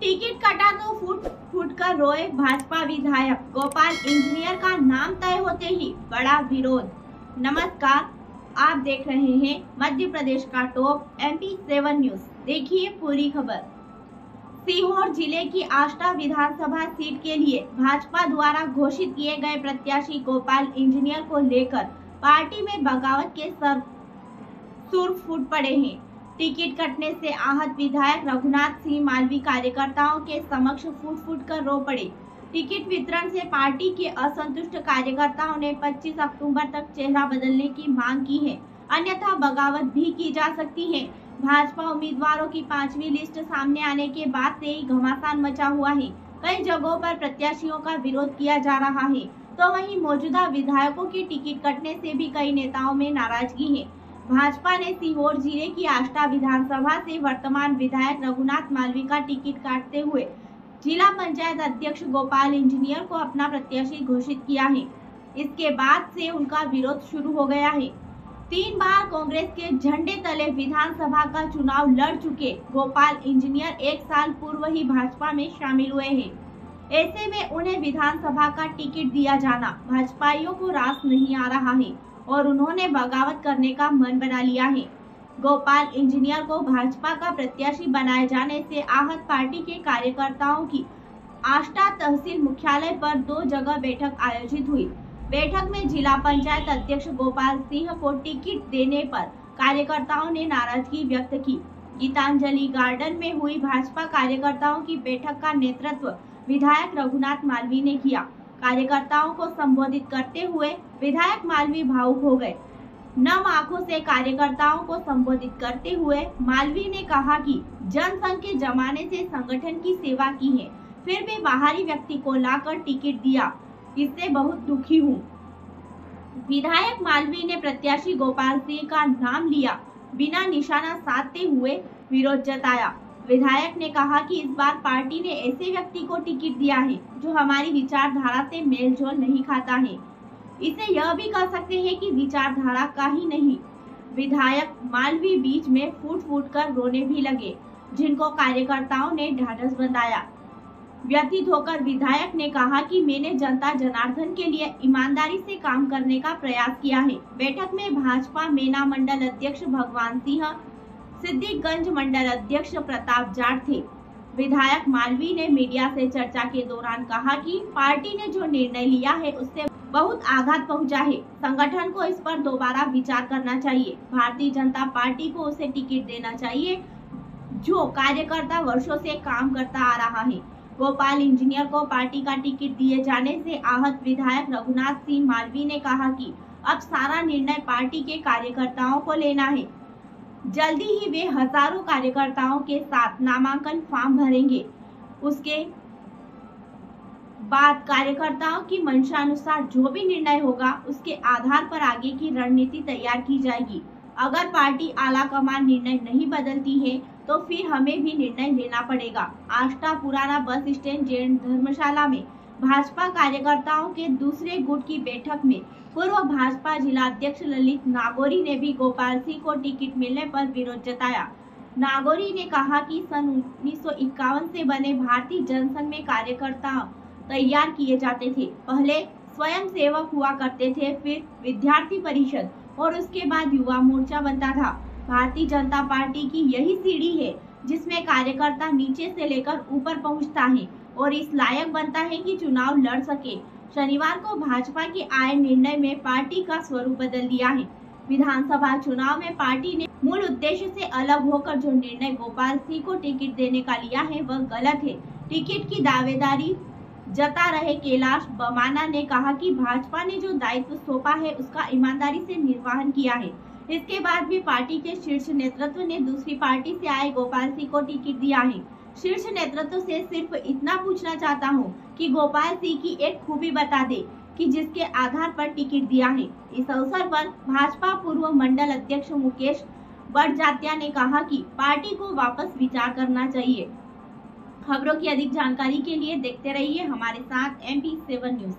Ticket कटा तो foot foot कर रोए भाजपा विधायक। गोपाल इंजीनियर का नाम तय होते ही बड़ा विरोध। नमस्कार, आप देख रहे हैं मध्य प्रदेश का टॉप एमपी सेवन न्यूज़। देखिए पूरी खबर। सीहोर ज़िले की आष्टा विधानसभा सीट के लिए भाजपा द्वारा घोषित किए गए प्रत्याशी गोपाल इंजीनियर को लेकर पार्टी में बगावत के सर सुर फूट पड़े हैं। टिकट कटने से आहत विधायक रघुनाथ सिंह मालवी कार्यकर्ताओं के समक्ष फूट फूट कर रो पड़े। टिकट वितरण से पार्टी के असंतुष्ट कार्यकर्ताओं ने 25 अक्टूबर तक चेहरा बदलने की मांग की है। अन्यथा बगावत भी की जा सकती है। भाजपा उम्मीदवारों की पांचवी लिस्ट सामने आने के बाद से ही घमासान मचा हुआ है। कई जगहों पर प्रत्याशियों का विरोध किया जा रहा है। तो वहीं मौजूदा विधायकों के टिकट कटने से भी कई नेताओं में नाराज़गी है। भाजपा ने सीहोर ज़िले की आष्टा विधानसभा से वर्तमान विधायक रघुनाथ मालवी का टिकट काटते हुए जिला पंचायत अध्यक्ष गोपाल इंजीनियर को अपना प्रत्याशी घोषित किया है। इसके बाद से उनका विरोध शुरू हो गया है। तीन बार कांग्रेस के झंडे तले विधानसभा का चुनाव लड़ चुके गोपाल इंजीनियर एक साल पूर्व ही भाजपा में शामिल हुए हैं। ऐसे में उन्हें विधानसभा का टिकट दिया जाना भाजपाइयों को रास नहीं आ रहा है। और उन्होंने बगावत करने का मन बना लिया है। गोपाल इंजीनियर को भाजपा का प्रत्याशी बनाए जाने से आहत पार्टी के कार्यकर्ताओं की आष्टा तहसील मुख्यालय पर दो जगह बैठक आयोजित हुई। बैठक में जिला पंचायत अध्यक्ष गोपाल सिंह को टिकट देने पर कार्यकर्ताओं ने नाराज़गी व्यक्त की। गीतांजलि गार्डन में हुई भाजपा कार्यकर्ताओं की बैठक का नेतृत्व विधायक रघुनाथ मालवी ने किया। कार्यकर्ताओं को संबोधित करते हुए विधायक मालवी भावुक हो गए। नम आँखों से कार्यकर्ताओं को संबोधित करते हुए मालवी ने कहा कि जनसंघ के जमाने से संगठन की सेवा की है। फिर भी बाहरी व्यक्ति को लाकर टिकट दिया। इससे बहुत दुखी हूँ। विधायक मालवी ने प्रत्याशी गोपाल सिंह का नाम लिया। बिना निशाना साधते हुए विरोध जताया। विधायक ने कहा कि इस बार पार्टी ने ऐसे व्यक्ति को टिकट दिया है, जो हमारी विचारधारा से मेल जोल नहीं खाता है। इसे यह भी कह सकते हैं कि विचारधारा का ही नहीं। विधायक मालवी बीच में फूट फूट कर रोने भी लगे, जिनको कार्यकर्ताओं ने ढाढ़स बंधाया। व्यतीत होकर विधायक ने कहा कि मैंने जनता जनार्दन के लिए ईमानदारी से काम करने का प्रयास किया है। बैठक में भाजपा मेना मंडल अध्यक्ष भगवान सिंह सिद्दीकगंज मंडल अध्यक्ष प्रताप जाट थे। विधायक मालवी ने मीडिया से चर्चा के दौरान कहा कि पार्टी ने जो निर्णय लिया है, उससे बहुत आघात पहुँचा है। संगठन को इस पर दोबारा विचार करना चाहिए। भारतीय जनता पार्टी को उसे टिकट देना चाहिए, जो कार्यकर्ता वर्षों से काम करता आ रहा है। गोपाल इंजीनियर को पार्टी का टिकट दिए जाने से आहत विधायक रघुनाथ सिंह मालवी ने कहा कि अब सारा निर्णय पार्टी के कार्यकर्ताओं को लेना है। जल्दी ही वे हज़ारों कार्यकर्ताओं के साथ नामांकन फॉर्म भरेंगे। उसके बाद कार्यकर्ताओं की मंशा अनुसार जो भी निर्णय होगा, उसके आधार पर आगे की रणनीति तैयार की जाएगी। अगर पार्टी आला कमान निर्णय नहीं बदलती है तो फिर हमें भी निर्णय लेना पड़ेगा। आष्टा पुराना बस स्टैंड, जैन धर्मशाला में भाजपा कार्यकर्ताओं के दूसरे गुट की बैठक में पूर्व भाजपा जिला अध्यक्ष ललित नागौरी ने भी गोपाल सिंह को टिकट मिलने पर विरोध जताया। नागौरी ने कहा कि सन उन्नीस सौ इक्यावन से बने भारतीय जनसंघ में कार्यकर्ता तैयार किए जाते थे। पहले स्वयं सेवक हुआ करते थे, फिर विद्यार्थी परिषद और उसके बाद युवा मोर्चा बनता था। भारतीय जनता पार्टी की यही सीढ़ी है जिसमें कार्यकर्ता नीचे से लेकर ऊपर पहुँचता है और इस लायक बनता है कि चुनाव लड़ सके। शनिवार को भाजपा के आए निर्णय में पार्टी का स्वरूप बदल दिया है। विधानसभा चुनाव में पार्टी ने मूल उद्देश्य से अलग होकर जो निर्णय गोपाल सिंह को टिकट देने का लिया है, वह गलत है। टिकट की दावेदारी जता रहे कैलाश बमाना ने कहा कि भाजपा ने जो दायित्व सौंपा है, उसका ईमानदारी से निर्वहन किया है। इसके बाद भी पार्टी के शीर्ष नेतृत्व ने दूसरी पार्टी से आए गोपाल सिंह को टिकट दिया है। शीर्ष नेतृत्व से सिर्फ़ इतना पूछना चाहता हूँ कि गोपाल सिंह की एक खूबी बता दे कि जिसके आधार पर टिकट दिया है। इस अवसर पर भाजपा पूर्व मंडल अध्यक्ष मुकेश बड़जात्या ने कहा कि पार्टी को वापस विचार करना चाहिए। खबरों की अधिक जानकारी के लिए देखते रहिए हमारे साथ एम सेवन न्यूज़